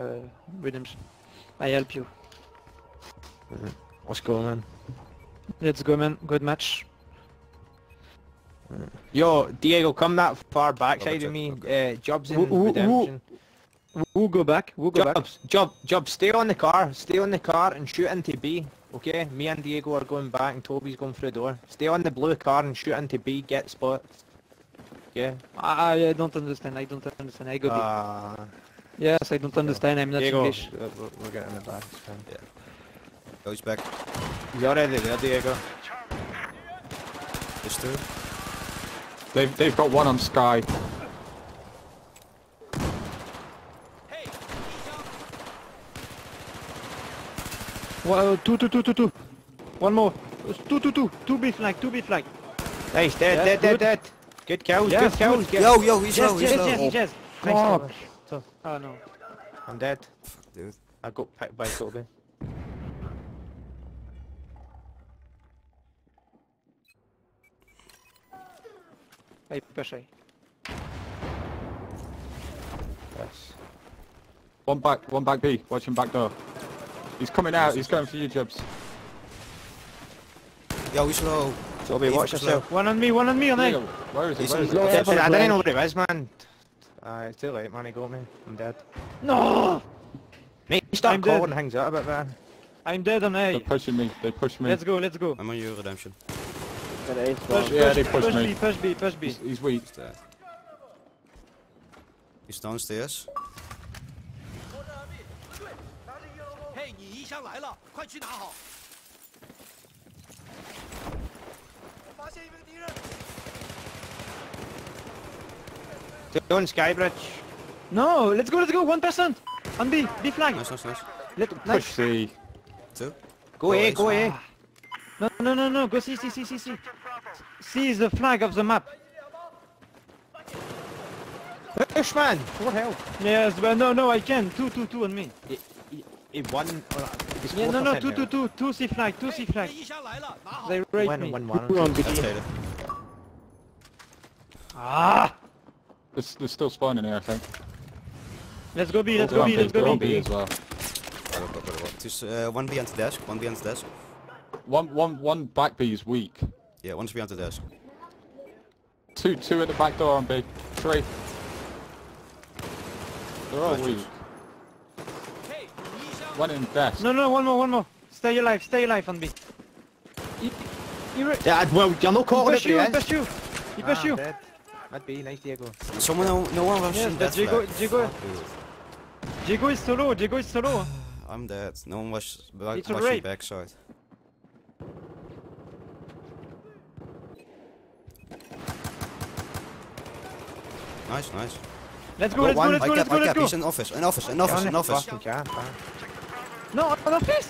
uh, redemption. I help you. What's going on? Let's go, man. Good match. Yo, Diego, come that far backside check, of me. okay. Uh, Jobs in Who- who- who- redemption. Who go back? Who go back? Jobs, Job, Job, stay on the car. Stay on the car and shoot into B. Okay, me and Diego are going back and Toby's going through the door. Stay on the blue car and shoot into B. Get spots. Yeah. I, I don't understand. I don't understand. I go B. Uh, Yes, I don't understand. I'm not Diego, English. we're, we're- we're getting the back. it's fine. Goes oh, back. You already there, Diego? This two. They've they've got one on Sky. Well, oh, two, two, two, two, two. One more. Two, two, two. Two B flag. Two B flag. Nice, dead, Yes, dead, dead, good. dead. Good kills, Yes, good kills. good. Good. Yo, yo, he's Yes, low, he's yes, low. yes, yes. Nice Fuck. Kills. Oh no. I'm dead. Dude. I got picked by Toby. I push A. Yes. One back, one back B. Watch him back door. He's coming out. He's going for you, Jobs. Yo, he's low. Toby, He's watch yourself. One on me. One on me. On Diego, A. Where is he? He's Where is he? low. Yeah, Yeah, I don't flag. know what it is, man. Uh, it's too late, man. He got me. I'm dead. No. Mate, start I'm dead. calling things out a bit, man. I'm dead on They're A. pushing me. They push me. Let's go. Let's go. I'm on your redemption. Push, Yeah, push, they pushed push me. B. Push B. Push B. He's, he's weak. He's dead. He's downstairs. 嘿，你一箱来了，快去拿好！发现一名敌人。 They're on sky bridge. No, let's go, let's go, one percent! On B, B flag! Nice, nice, nice. Let, Push nice. C. Two. Go oh, A, go A. No, no, no, no, go C, C, C, C, C. C is the flag of the map. Push man! What hell? Yes, but no, no, I can. Two, two, two on me. It, it, it one... Uh, yeah, no, no, two, two, two, two C flag, two C flag. They raid me. One, one, one. Two on B. Ah! There's, still spawning here, I think. Let's go B, let's go B, let's go B. as well. Just, uh, one B on the desk, one B on the desk. One, one, one back B is weak. Yeah, one behind the desk. Two, two at the back door on B. Three. They're all weak. One in desk. No, no, one more, one more. Stay alive, stay alive on B. He, he yeah, well, you're not caught. Eh? He pushed you, he pushed ah, you. He pushed you. Dead. That'd be nice, Diego. Someone, no, no one was Yes, in that Diego, flag. Diego, Diego is solo, Diego is solo. I'm dead. No one was back, It's a rape. backside. Nice, nice. Let's go, let's go, let's go, let's go, I let's cap. go. He's in office, in office, in office, in office. Fucking can, man. No, on office.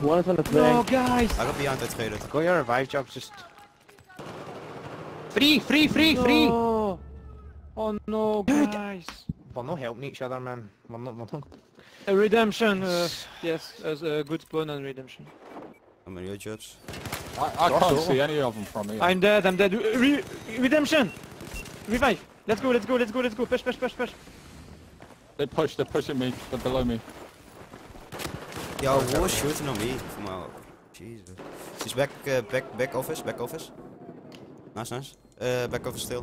One is on the No, guys. I got behind that traded. Go your revive jobs, just... Free, free, free, free! No. Oh no, guys. We're not helping each other, man. We're not, we're not... A redemption, uh, yes, as a good spawn on redemption. I'm in your jobs. I, I can't over. see any of them from here. I'm dead, I'm dead. Re redemption! Revive! Let's go, let's go, let's go, let's go. Push, push, push, push. They push, they're pushing me. They're below me. Yo, who was shooting on me? From my... Jesus. She's back, uh, back, back office, back office. Nice, nice. Uh, back office still.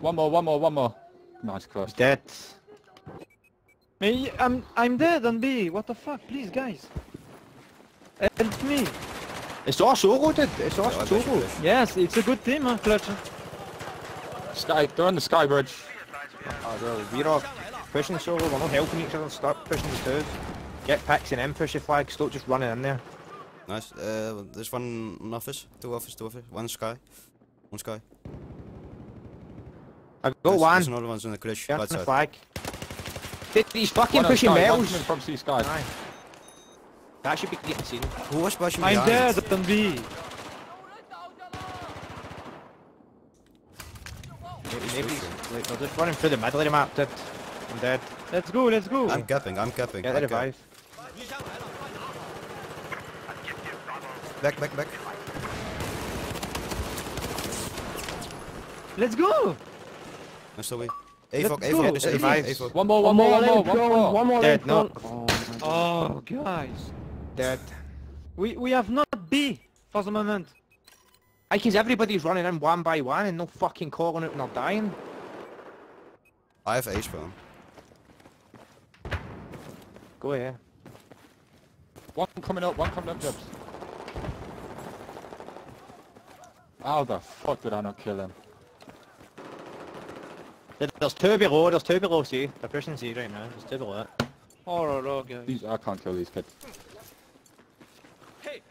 One more, one more, one more. Nice clutch. Dead. Me, I'm, I'm dead on B. What the fuck? Please, guys. Help me. It's all solo, dude. It's all Yeah, I bet solo. you wish. Yes, it's a good team, huh, Clutch. Sky, they're on the sky bridge. Oh, well, we're all pushing the solo. We're not helping each other. Start pushing the twos. Get picks and then push your flag. Stop just running in there. Nice. Uh, there's one in office, two office, two office, one sky. One sky. I got there's, one. There's another one's in the crash. Yeah, the flag. Dude, he's fucking one pushing barrels. From sky. That should be getting seen. Who was pushing I'm dead, then B. Maybe they're just running through the middle of the map, dude. I'm dead. Let's go, let's go. I'm capping. I'm capping. Get the revive. Back, back, back. Let's go! Nice, Toby. AVOC, Let's AVOC, go. is It AVOC, revives. AVOC. One more, one more, one more, one more. One more Dead, no. front. Oh, guys. Dead. We we have not B for the moment. I guess everybody's running in one by one and no fucking calling it and they're dying. I have A bomb. Go ahead. One coming up, one coming up, Jobs. How the fuck did I not kill him? There's two below, there's two below C. They're pushing C right now, there's two below it. Alright, oh, okay. These, I can't kill these kids. Hey,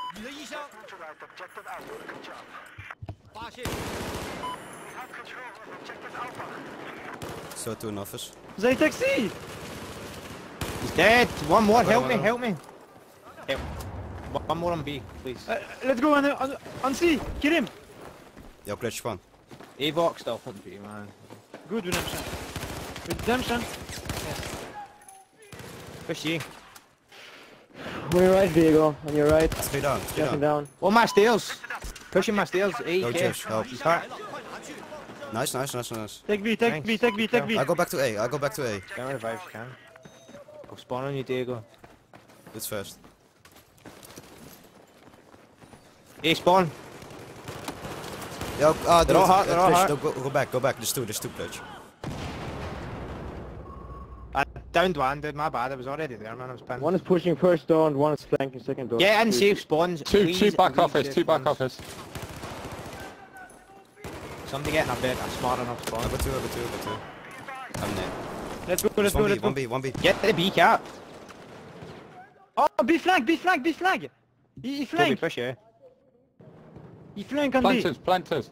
So to an office. Zaytek C! He's dead! One more, help me, help me! Help. One more on B, please. Uh, let's go on, uh, on, on C! Kill him! Yo, Glitch he box still on B, man. Good redemption. Redemption. Push C. On your right, Diego. On your right. Three down, three Jumping down. down. Oh, my stairs! Pushing my stairs, A, No K. chips, help. He's hurt. Nice, nice, nice, nice. Take B, take Thanks. B, take B, take B. I go back to A, I go back to A. Can I revive, you can. I'll spawn on you, Diego. It's first. A spawn! Yo, ah, They're all hot, they're uh, all hot. go, go back, go back. There's two, there's two glitch. I downed one, dude, my bad, I was already there, man, I was pinned. One is pushing first door and one is flanking second door. Get in safe spawns, Two, please, two back office, two back spawns. office. Somebody getting a bit, a smart enough I spawn. got two, I got two, I got two. I'm there. Let's go, let's One go, let's go. one B, one B. Get the B cap! Oh, B flank, B flank, B flank! He, he Toby, flank, push you. He flank on B. Planters, planters.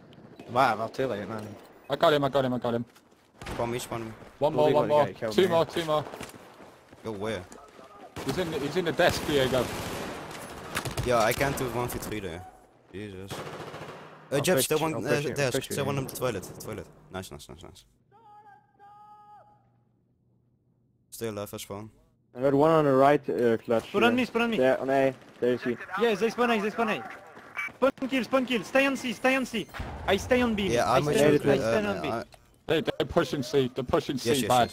Whatever, too late, man. I got him, I got him, I got him. Spawn me, spawn me. One Well, more, one more. Two man. more, two more. Go where? He's in, the, he's in the desk, Diego. Yeah, I can't do 1v3 there. Jesus. Uh, I'll Jeb, still one uh, push desk, push you, still one yeah. in the toilet, toilet. Nice, nice, nice, nice. Stay alive, I spawn. I heard one on the right uh, clutch. Spawn on here. me, spawn on me. There, on A. There you see. Yes, they spawn A, they spawn A. Spawn kill, spawn kill. Stay on C, stay on C. I stay on B. Yeah, I I'm with stay, you. with I you. stand uh, on B. I- They, they're pushing C, they're pushing C Yes, yes, bad.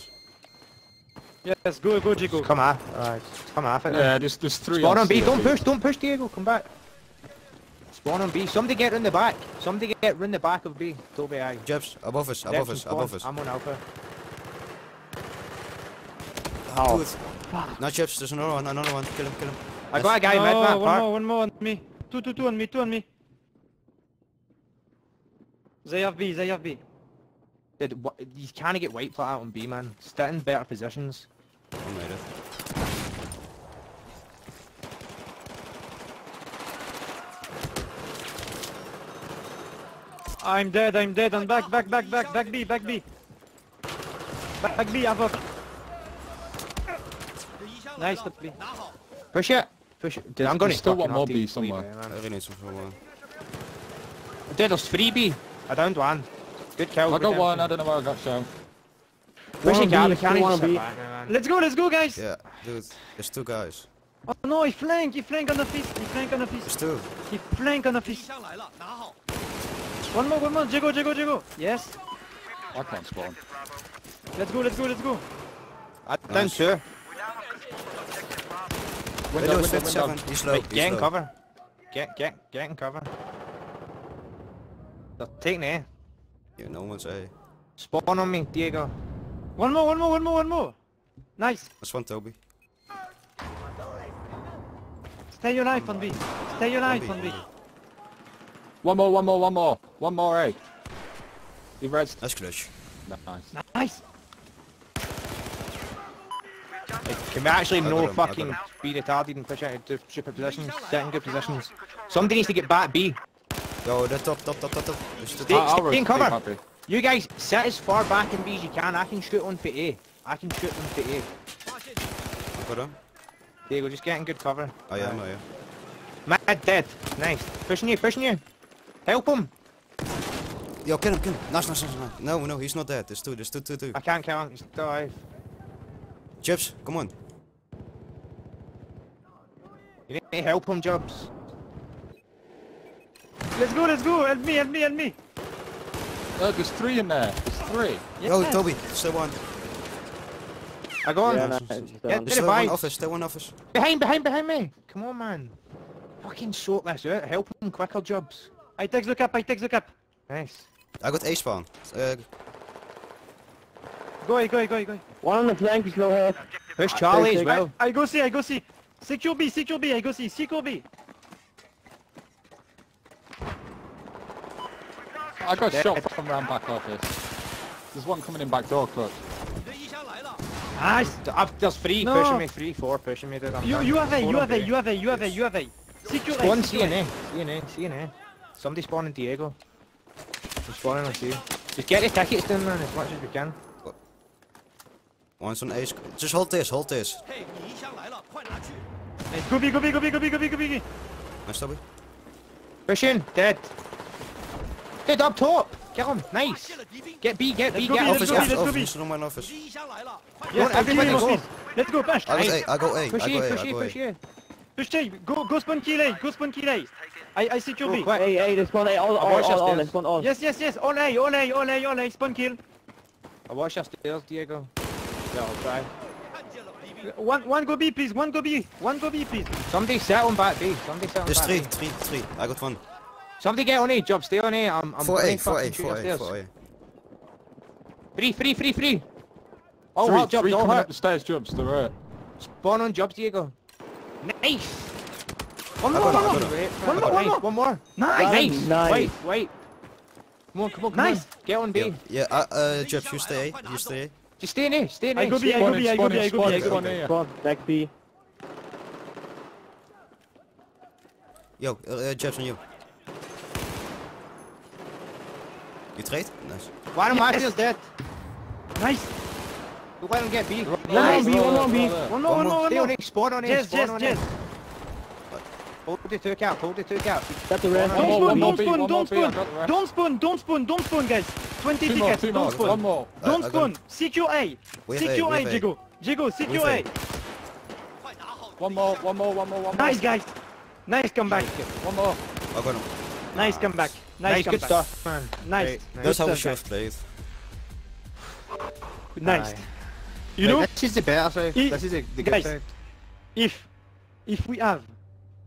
yes. Yes, go, go, Jaco. Come off. Alright, come off Yeah, there's, there's three Spawn on B, C, don't push, don't push Diego, come back. Spawn on B, somebody get round the back. Somebody get round the back of B. Toby, aye. Jebs, above us, above Redemption us, spawn. above us. I'm on Alpha. Do it. No, Jebs, there's another one, another one. Kill him, kill him. I got a guy no, mid map, one more, one more on me. Two, two, two on me, two on me. They have B, they have B. Dude, what, you can't get white flat out on B, man. Stay in better positions. I made it. I'm dead, I'm dead, and back, back, back, back, back B, back B. Back, B, I've a... Nice, B. Push it! Push. Yeah, I'm going to still want more B somewhere. I really need something for one. Dude, there's three B. I downed one. Good kill. I got one, I don't know where I got shot. Push it, Gab, can Let's go, let's go, guys. Yeah, dude, there's two guys. Oh no, he flank, he flank on the fist, he flank on the fist. There's two. He flank on the fist. One more, one more, Jago, Jago, Jago. Yes. I can't spawn. Let's go, let's go, let's go. I don't sure. Window, Window, window, 57. window. He's low, Right, he's get in cover. Get, get, get in cover. They're taking A. Yeah, no one's A. Spawn on me, Diego. One more, one more, one more, one more. Nice. That's one Toby. Stay alive on B. Stay alive on B. One more, one more, one more. One more, eh? He res. That's glitch. Nice. Nice. Like, can we actually I got no him, I got fucking him. be retarded and push out into stupid positions? Sit in good positions. Somebody needs to get back B. Yo, the top, top, top, top, top. Stay- I- I'll stay in cover. happy. You guys sit as far back in B as you can. I can shoot on for A. I can shoot on for A. 发现 Got him? Diego, just get in good cover. I am, I am. Mad dead. Nice. Pushing you, pushing you. Help him. Yo, kill him, kill him. Nice, nice, nice, nice. No, no, he's not dead. There's two, there's two, two, two. I can't kill him. He's still alive. Chips, come on. You need to help him, Jobs. Let's go, let's go. Help me, help me, help me. Uh, there's three in there. There's three. Yo, Yes. Toby, still one. I go on. Yeah, nice. Get Down. There's the still one office, still one office. Behind, behind, behind me. Come on, man. Fucking sort this out. Help him quicker jobs. I take the cap, I take the cap. Nice. I got A spawn. Uh, Go away, go away, go away, go. One on the flank is low health. Where's Charlie as well? I, I go see, I go see. Secure B, secure B, I go see, secure B. I got Dead. shot from round back office. There's one coming in back door, clutch. Nice! I've, there's three no. pushing me, three, four pushing me. You, you have A, you have A, you have A, you have A, you have A. Secure A. Spawn CNA, CNA, CNA. Somebody spawning Diego. I'm spawning on you. Just get the tickets done, man, as much as we can. One's on A. Just hold this, hold this. Hey, go B, go B, go B, go B, go B, go B. Nice, Toby. Push in, dead. Dude, up top. Get him. nice. Get B, get B, let's get B, office, let's office, go B, let's office. Office. Yes, One, everybody go. Let's go, bash. I, go A. I go A, I go A. Push I go A, push A, push A. Push A, go, go spawn kill A, go spawn kill A. I, I secure B. Oh, hey, hey. A, they spawn A, all, all, all, all, they spawn all. Yes, yes, yes, all A, all A, all A, all A, spawn kill. I watch upstairs, Diego. Try. One, one go B, please. One go B. One go B, please. Somebody set on back B. Somebody set on There's back three, B. three, three. I got one. Somebody get on A, Job. Stay on A. I'm, I'm 40, 40, 40, 40. Free, free, free, free. Oh, three, hot Jobs, all hurt. up the stairs, Jobs, to right. Spawn on Jobs, Diego. Nice. One more, one more. One more, one more. One more. Nice. Nice. nice. Wait, wait. Come on, come on, come nice. on. Get on B. Yeah, yeah uh, uh, Jeff, you stay A. You stay A. Stay in A, stay in A. I go B, I go B, I go B, go B, go back B. Yo, uh, on you. You trade? Nice. Why don't I still dead? Nice! You get B. Nice! One on B, one on B. One on, one no on. Stay spawn on spawn on. Hold the turk out, hold the turk out. That's the. Don't spawn, don't spawn, don't spawn, Don't spawn, don't spawn, don't spawn guys! 20 three tickets, don't spawn. One more. Don't spawn. Secure A. Secure A, Diego. Diego, secure A. One more, one more, one more, one more. Nice, guys. Nice comeback. One more. Wagon. Nice comeback. Nice, nice comeback. Good stuff, man. Nice. Great. That's how we should have played. Nice. You know? This is the better side. This is the, the guys, side. If, if we have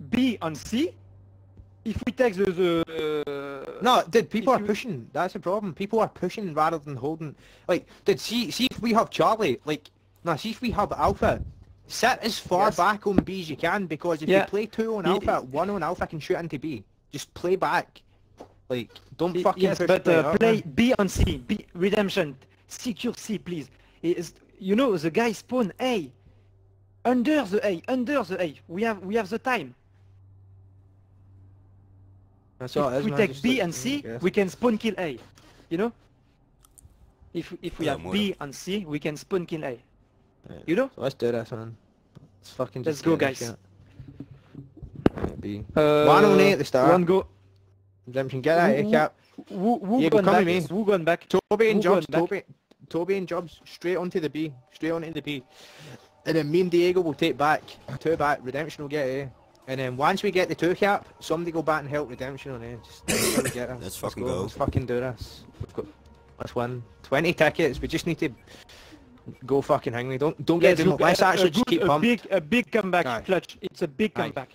B on C, if we take the, the no, dude, people are pushing. That's the problem. People are pushing rather than holding. Like, dude, see, see if we have Charlie. Like, no, see if we have Alpha. Sit as far Yes. back on B as you can because if Yeah. you play two on Alpha, one on Alpha can shoot into B. Just play back. Like, don't Y- fucking yes, but play uh, play man. B on C. B redemption. Secure C, please. Is you know the guy spawn A. Under the A, under the A. We have we have the time. That's if is, we take B and C, yes. we can spawn kill A. You know? If if we Yeah, have more B and C, we can spawn kill A. Right. You know? So let's do this, man. Let's fucking Let's go, do this guys. Right, B. Uh, One only at the start. One go. Redemption, get out of here, Cap. Who who Yeah, gone come back? with me. Who gone back? Toby and Who going Jobs, back? Toby, Toby and Jobs, straight onto the B, straight onto the B. And then me and Diego will take back, two back, Redemption will get A. And then once we get the two cap, somebody go back and help Redemption on A. Just let's try to get us. Let's fucking go. go. Let's fucking do this. We've got, let's win. 20 tickets, we just need to go fucking hungry. Don't don't get Yes, them. look, Let's a- a actually just good- keep a pumped. big a big comeback Aye. clutch. It's a big Aye. comeback.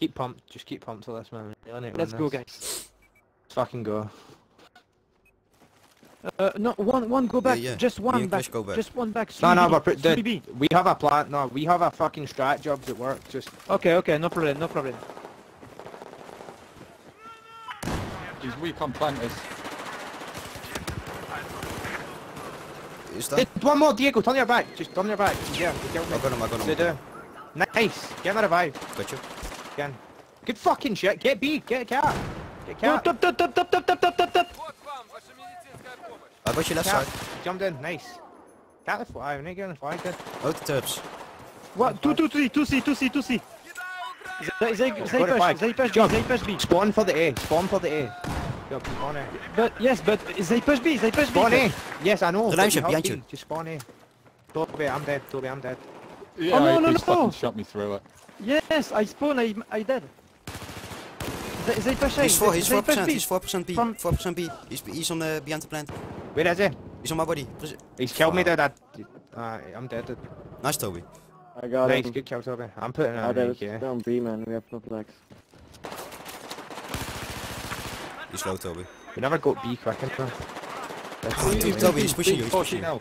Keep pumped. Just keep pumped till this, man. We really need to Let's go, this. guys. Let's fucking go. Uh, no, one, one, go back. Yeah, yeah. Just one back. Go back. Just one back. No, no, but the, we have a plan. No, we have a fucking strat jobs at work. Just. Okay, okay, no problem, no problem. He's weak on planters. Who's that? One more, Diego. Turn your back. Just turn your back. Yeah. I got him. I got him. Nice. Get another vibe. Got you. Again. Good fucking shit. Get B. Get a cat. Get a cat. Dup, dup, dup, dup, dup, dup. I got you left Cat. side. Jumped in. Nice. Cat the fly. When they get on the fly, good. Out the turps. One, two, two, three, two C, two C, two C. They, they, they push, they push B, Jump. they push B. Spawn for the A. Spawn for the A. Go, spawn A. But yes, but they push B, they push B. Spawn A. Yes, I know. but Redemption, you have behind you. Just spawn A. Toby, I'm dead. Toby, I'm dead. Yeah, Oh, no, he no, just no. fucking shot me through it. Yes, I spawn, I, I dead. They, they push A. He's four. they, He's they four push percent. B. He's four percent B. From- Four percent B. He's he's on the behind the plant. Where is he? He's on my body. Preci- He's killed me, dude. I, uh, I'm dead, dude. Nice, Toby. I got nice, him. good kill, Toby. I'm putting it Oh, on David, yeah. down B, man. We have no flags. He's low, Toby. We never got B quick enough. Oh, dude, Toby, he's pushing you. He's pushing you. now.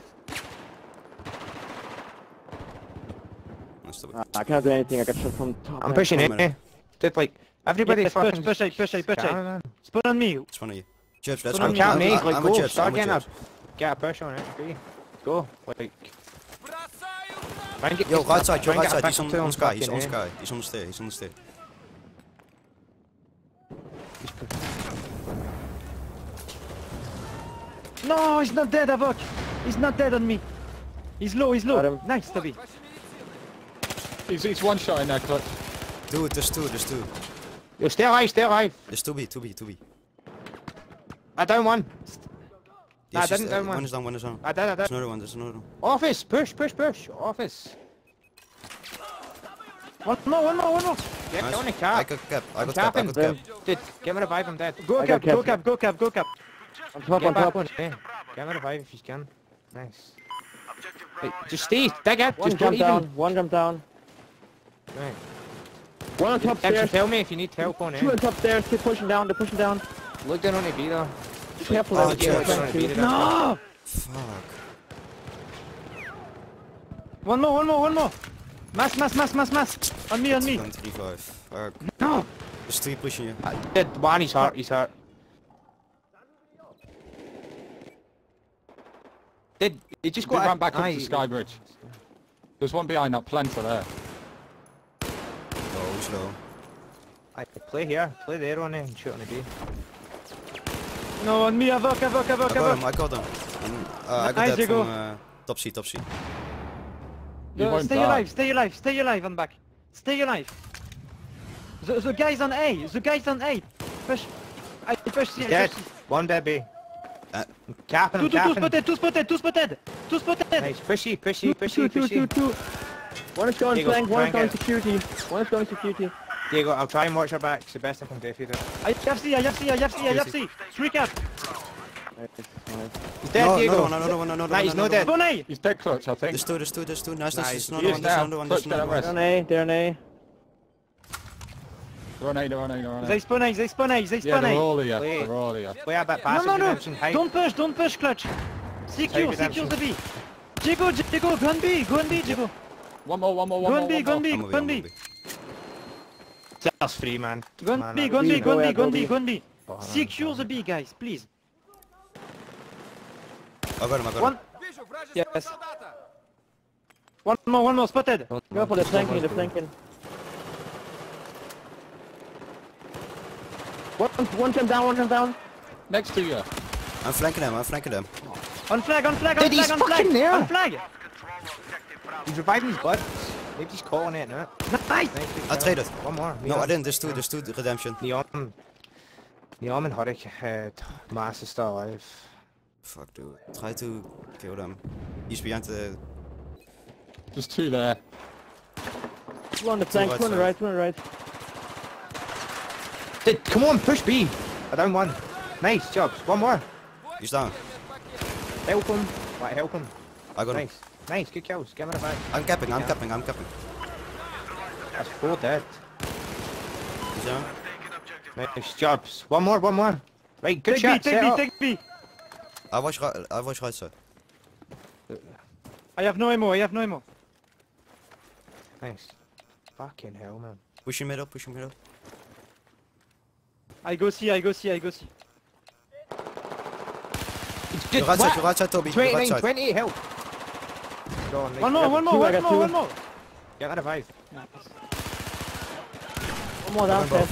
Nice, Toby. I can't do anything. I got shot from top. I'm pushing One it. minute. Dude, like, everybody Yes, push, fucking... push A, push A, push A. scamming, man. Spawn on me. It's one of you. Jibs, let's Put go. me. I'm, like, I'm go, with start I'm with getting a... Get a push on it. Go, like... Try get Yo, this- right side, try yo, right side. He's back on, to on sky. He's on A. sky. He's on the stair. He's on the stair. No, he's not dead, Avok. He's not dead on me. He's low, he's low. him. Nice, Toby. He's, he's one shot in there, clutch. Dude, there's two. There's two. Yo, stay alive, stay alive. There's two B. Two B. Two B. I down one. Nah, I didn't uh, down one. One is down. One is down. I did, I There's did. another one. There's another one. Office, push, push, push. Office. One more, one more, one more. Get Nice. on the I cap. got cap. I got cap. I got cap. Dude, get me the vibe, I'm dead. Go cap, go cap. cap, go cap, go cap. On top, Get on top. on there. Get me the vibe if you can. Nice. Hey, just stay, dig it. One Just don't jump even. down. One jump down. Right. One on top Actually, stairs. tell me if you need help on Two on top stairs. Keep pushing down. They're pushing down. Look down on the B though. Be careful. Oh, there. yeah, They're yeah, trying yeah. to- No! Fuck. One more, one more, one more. Mass, mass, mass, mass, mass. On me, on me. One, three, five. Fuck. No! There's three pushing you. Ah, Dude, one, he's hurt, he's hurt. Did he just We got ran back up aye, to Sky Bridge. There's one behind that planter there. Oh, Low, he's I aye, play here, play there on it and shoot on the B. No, on me, Avok, Avok, I Avok, got him. I got him. And, uh, I got Nice, that Diego. from uh, top C. Top C. You No, won't stay die. alive, stay alive, stay alive on back. Stay alive. The, the guy's on A, the guy's on A. Push. I push C, I Dead. push C. One dead B. Uh, capping Two, him, two, two capping. spotted, two spotted, two spotted. Two spotted. Nice, pushy, pushy, pushy, two, two, two, pushy. two. One is going There flank. One is and going get- security. One is going security. Diego, I'll try and watch her back. It's the best I can do for you. dude. I have C, I have C, I have C, I have C. Three cap. Nice, nice. He's dead, no, Diego. no, no, no, no, no, no, Nah, he's no, not no, dead. Spawn A. He's dead, clutch, I think. There's two, there's two, there's two. Nice, nice. Nice. There's another He one, is there's another one, there's another one. They're on A. They're on A. They're on A, they're on A, they're on They A. spawn A, they spawn A, Yeah, spawn they're all here. Wait. They're all here. Play a bit No, passive no, no. redemption. Don't push, don't push, clutch. Secure, secure the B. Diego, Diego, go on B, go on B, Diego. One more, one more, Go one on more, B, one go on more. B, I'm go moving, on B. moving. That's free, man. Go on Man, B, I go on B, really go on B, at go on B, Gobi. go oh, on B. Secure the B, guys, please. I got him, I got One, him. yes. One more, one more, spotted. Don't- Go for the don't flanking. The bro. flanking. One, one jump down. One jump down. Next to you. I'm flanking them, I'm flanking them. On flag, on flag, on Dude, he's flag, on flag. fucking there. On flag. He's reviving his buds. Maybe he's calling it now. Nice. Nice, good I job. traded. One more. No, I didn't. There's two, there's two redemption. Neon. Neon and Horik had uh, Mass is still alive. Fuck, dude. Try to kill them. He's behind the... There's two there. Two on the flank. right Two on the right. Two on the right. Dude, come on, push B. I down one. Nice jobs. One more. He's down. Help him. Right, help him. I got him. Nice. Nice, good kills. Give me the back. I'm capping, I'm capping, I'm capping. That's four dead. He's down. Nice jobs. One more, one more. Right, good Take B, shot. take set B, up. take B. I watch right, I watch right side. I have no ammo, I have no ammo. Thanks. Fucking hell, man. Push him middle, push him middle. I go C, I go see, I go see. It's Your right side, your right side, Toby. Your 29, right 28 health. Go on. One more, one more, one more, one more. Get rid of five. One more downstairs.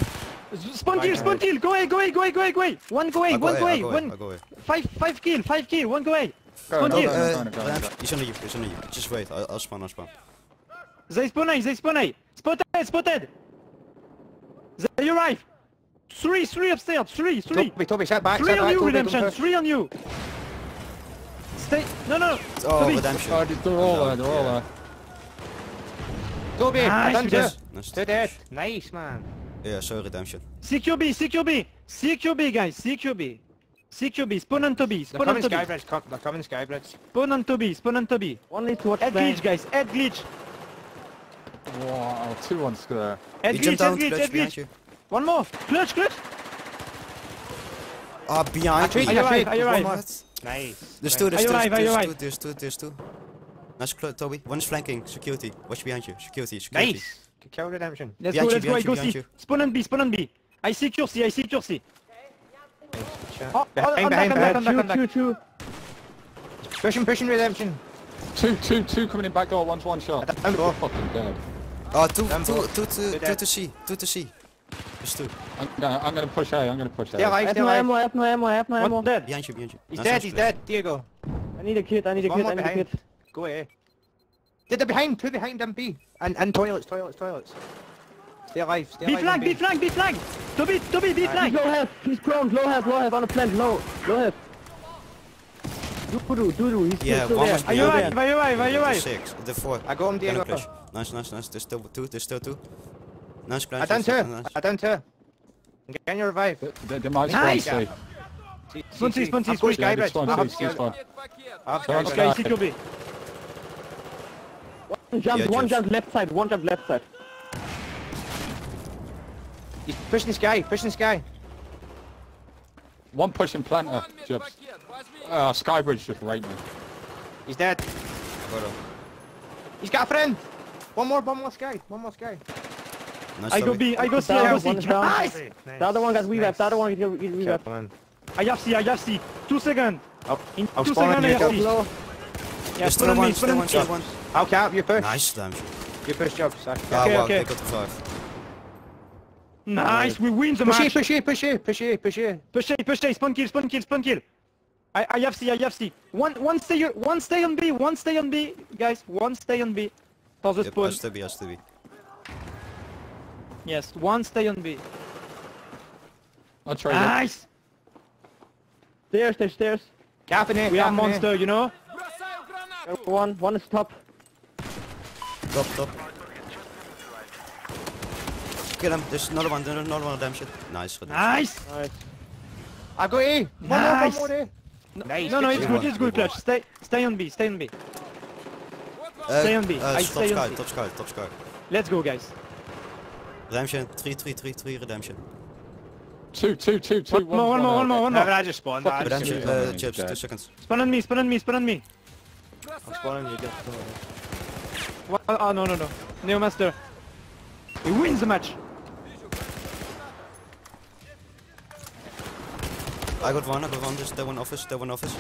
Spawn kill, spawn kill. Go away, go away, go away, go away, go away. One go I away, go one away, go I away, go away, I one. go away. Five, five kill, five kill, one go away. Go, Spawn go, kill. go, Uh, go, go, go, Lamp, go. he's under you, he's under you. Just wait, I'll, I'll spawn, I'll spawn. They spawn A, they spawn A. Spotted, spotted. They arrive. Three, three upstairs, three, three. Toby, Toby, sit back, Three sit on back. you, Toby, don't redemption, push. three on you. Stay, no, no. Oh, Toby. redemption. Oh, they're all there, they're all there. Toby, Nice, done you just- Nice. Two dead. Nice, man. Yeah, sorry, redemption. Secure B, secure B, secure B, guys, secure B. Secure B, spawn on Toby, They're spawn on coming Toby, Skybridge, com they're coming Skybridge. spawn on Toby, spawn on Toby. One needs to watch Head flank. glitch, guys, head glitch, Wow, two on square. head He glitch, jumped head down, glitch, clutch head behind glitch. One more, clutch, clutch. Ah, behind Actually, me. Are you Actually, alive? Are you alive? Nice. There's two, there's Are you two, alive? There's two, there's two, there's two. Nice, cl- Toby. One is flanking. Security. Watch behind you. Security, security. Nice. Kill redemption. Let's Behind go, you, let's go, I behind go you, C. Spawn on B, spawn on B. I secure C, I secure C. Nice. Good shot. Oh, behind, on behind, back, on behind. back, on back, on Two, back. two, two. Pushing, pushing redemption. Two, two, two coming in back door. One's one shot. Down low. Fucking dead. Oh, two, Them two, both. two, to, Good two dead. to C. Two to C. There's two. I'm gonna, I'm gonna push A. I'm gonna push A. Stay alive, I have no ammo, I have no ammo, I have no ammo. One dead. Behind you, behind you. He's Nice, dead, he's dead. Diego. I need a kit, I need a kit, I need a kit. Go away. Did they behind? Two behind them B. And, and toilets, toilets, toilets. Stay alive, stay B alive. flank, on B flank, B flank. Toby, Toby, B He's flank. low health, he's prone, low health, low health, on a plant, low, low health. Dudu, Dudu, he's Yeah, still one there. Are you behind alive? Are you alive? Are you The alive? six. The four. I got him, Get him, Diego. Nice, nice, nice. There's still two. There's still two. Nice, clutch. I done Nice, two. nice. I done two. I'm getting your revive. They, they might Nice. spawn C. See- Spawn see- C, spawn C, I've spawn got C. Yeah, they Skybridge. spawn I C, C Skybridge. spawn. I Skybridge. Okay, Nice. secure B. One jump, Yeah, one jump left side, one jump left side. He's pushing sky, pushing sky. One pushing planter. Jibs. Uh, Skybridge just raped me. He's dead. Got him. He's got a friend. One more, one more sky, one more sky. Nice, I go Toby. B, I go C, I go Down, C. one. Nice. The other one got revapped, the other one got got revapped. Careful. I have C, I have C. Two seconds. I'll, In I'll two seconds, I have C. Low. Yeah, There's spawn still on me, one, spawn on me. I'll cap, you push. Nice, damn. You push, Job. Sorry. Ah, Okay, wow, okay. they got the five. Nice, we win the Push A, match. push A, push A, push A, push A. Push A, push A, spawn kill, spawn kill, spawn kill. I, I have C, I have C. One, one stay, one stay on B, one stay on B, guys. One stay on B. For the Yep, spawn. has to be, has to be. Yes, one stay on B. I'll trade it. Nice. Stairs, there's stairs. Cap in A, We have cap in A. monster, you know. One, one is top. Top, top. Kill him. There's another one. There's another one. Damn shit. Nice. redemption. Nice. Nice. I've got A. One Nice. more, one more A. Nice. No, no, it's Good good, it's good, good clutch. Stay, stay on B, stay on B. Uh, Stay on B. Uh, I top stay on sky, B. top sky, top sky. Let's go, guys. Redemption. 3, 3, 3, 3, redemption. Two, two, two, two. One more, one more, one more, one No, more. but I just spawned. I just Redemption. Uh, chips. yeah. 2 seconds. Spawn on me, spawn on me, spawn on me. I'm spawning you. Just What? Oh, no, no, no. Neo Master. He wins the match. I got one, I got one. There's still one office, still one office.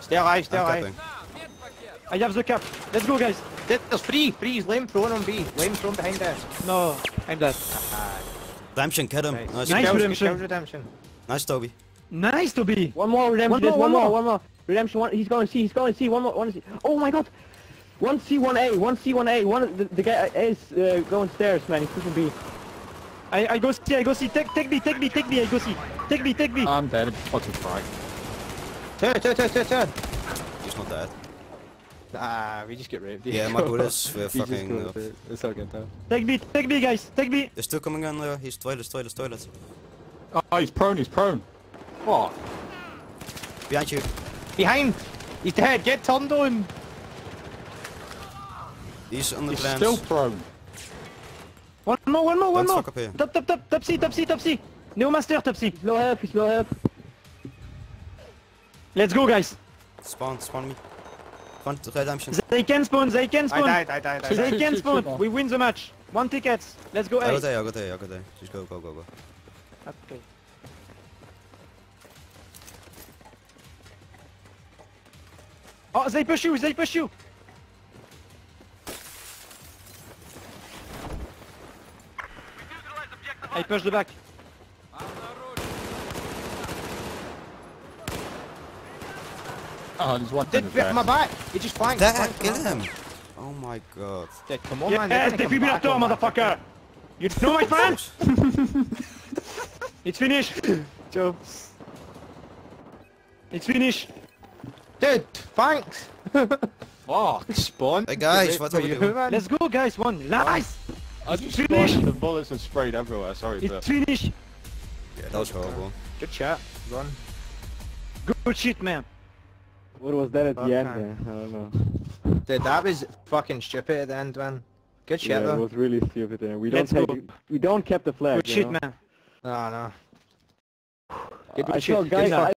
Stay alive, stay I'm alive. capping. I have the cap. Let's go, guys. There- There's three, three. Lame thrown on B. Lame thrown behind us. No, I'm dead. Redemption, get him. Nice. Nice, Nice Kills, redemption. kills redemption. nice Toby. Nice to be. One more redemption, One more, one one more, more. one more. Redemption, one, he's going C, he's going C, one more, one C. Oh my god! One C, one A, one C, one A, one, the, the guy is uh, going stairs, man, he's pushing B. I, I go C, I go C. Take, take B, take B, take B, I go C. Take B, take B. I'm dead. Fucking frag. Two, two, two, two, two. He's not dead. Ah, we just get raped. Yeah, my bullets were fucking... Uh, It's all good though. Take B, take B, guys. Take B. there's two coming in there. He's toilets, toilets, toilets. Oh, he's prone, he's prone. What? Behind you. Behind! He's dead! Get turned on! He's on the ground. He's plans. still prone. One more, one more, one Don't more. fuck up here. Top, top, top, top C, top C, top C. Neo Master, top C. He's low health, low health. Let's go, guys. Spawn, spawn me. Front redemption. They can spawn, they can I spawn. died, I died, I Two, They can two, spawn. We win the match. One tickets. Let's go I got A. there, I got there, I got there. Just go, go, go, go. Okay. Oh, they push you, they push you. I push the back. Oh, there's one Did thing bit my back! He just flanked. There, flanked kill him. him! Oh my god. Dead, come on, man. Yes, they're gonna come back defibrillator, on that. motherfucker. You know my friend? It's finished. Joe. It's finished. Dude, thanks! Fuck, spawn. Hey guys, what are you, doing? man. Let's go, guys. One. Nice. I just Finish. spawned and the bullets have sprayed everywhere. Sorry, It's but finished. Yeah, that was horrible. Good chat. Run. Good shit, man. What was that at the end? Okay. Yeah, I don't know. Dude, that was fucking stupid at the end, man. Good shit yeah, it was really stupid there. We Let's don't go. take, we don't kept the flag. Good you shit, know? man. No, no. Good I shit. saw guys. shot.